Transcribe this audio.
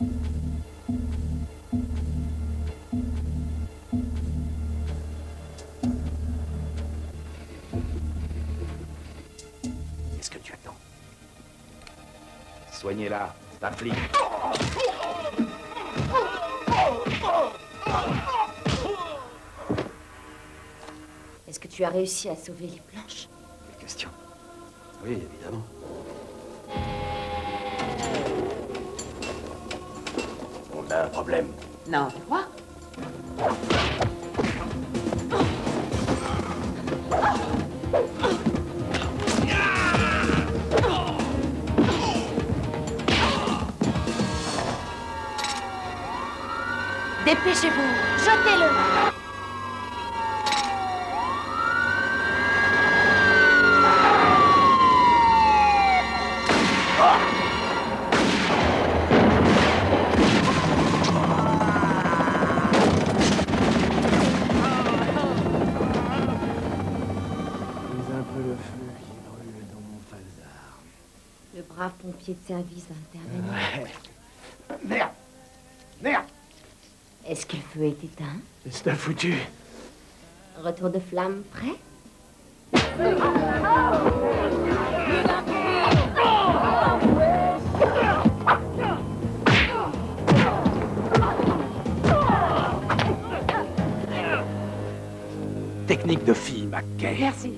Qu'est-ce que tu attends? Soignez-la, la flic. Est-ce que tu as réussi à sauver les planches? Quelle question. Oui, évidemment. Un problème. Non, crois Dépêchez-vous, jetez-le Le brave pompier de service va intervenir. Ouais. Merde Merde Est-ce que le feu est éteint? C'est ta foutu. Retour de flamme prêt? Technique de fille, McKay. Merci.